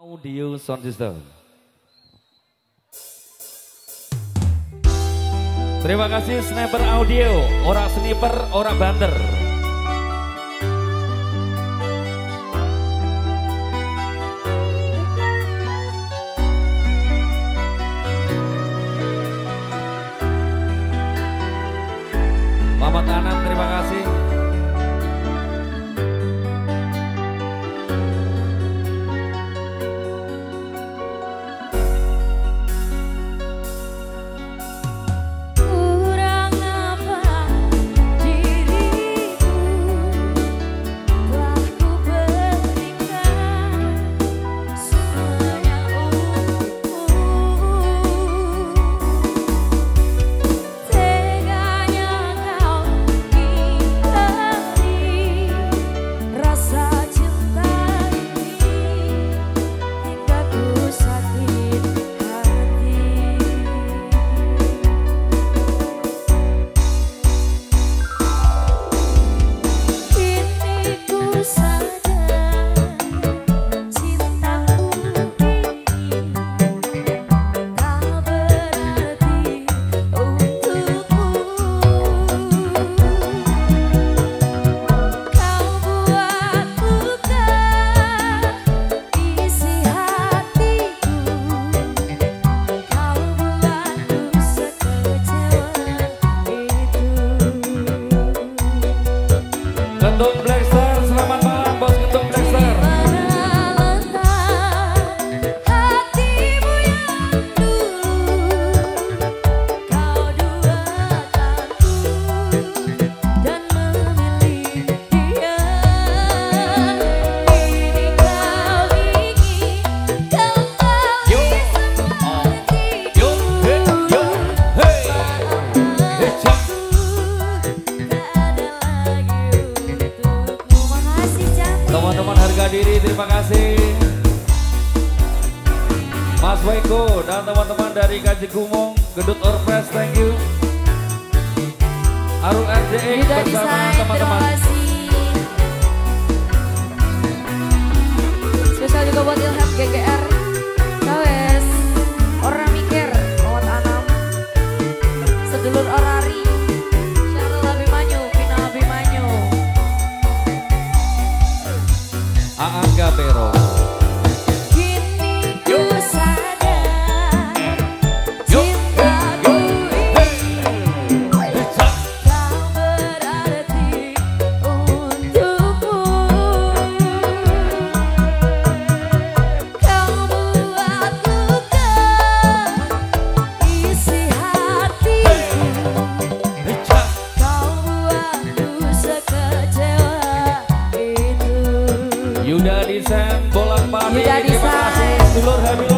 Audio sound system. Terima kasih Sniper Audio, ora sniper, ora bander. Mama Tanam terima kasih. jaga terima kasih. Mas Weko dan teman-teman dari Kaji Kumong, Gedut Orpres, thank you. Aru RJE bersama teman-teman. Sam bolak balik. Terima kasih. Dulur habis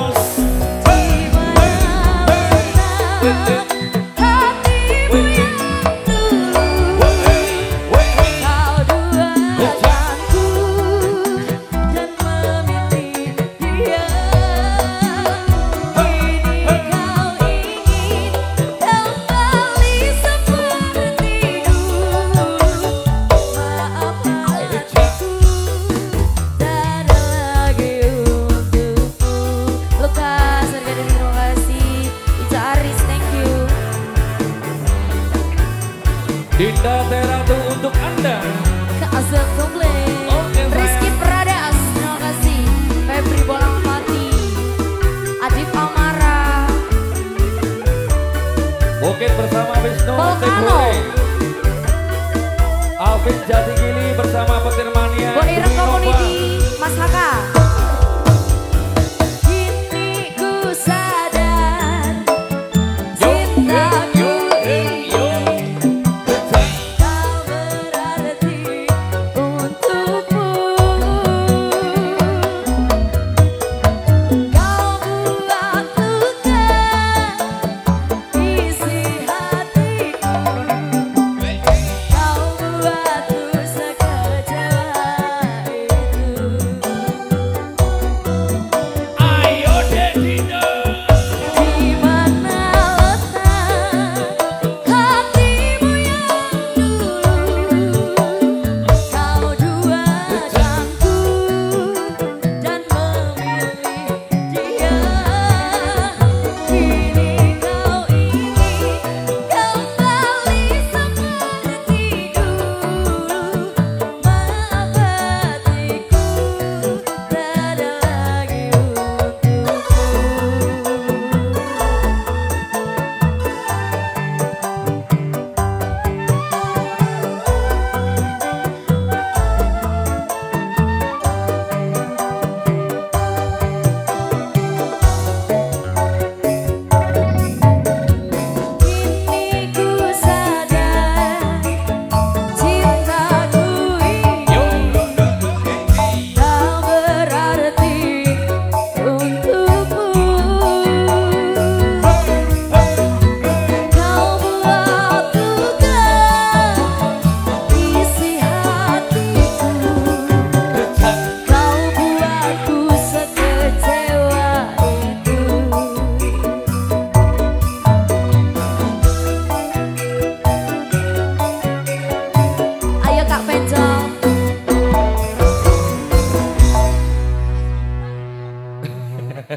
Covid Jatigili bersama Petir Mania. Boirang Community, Mas Haka.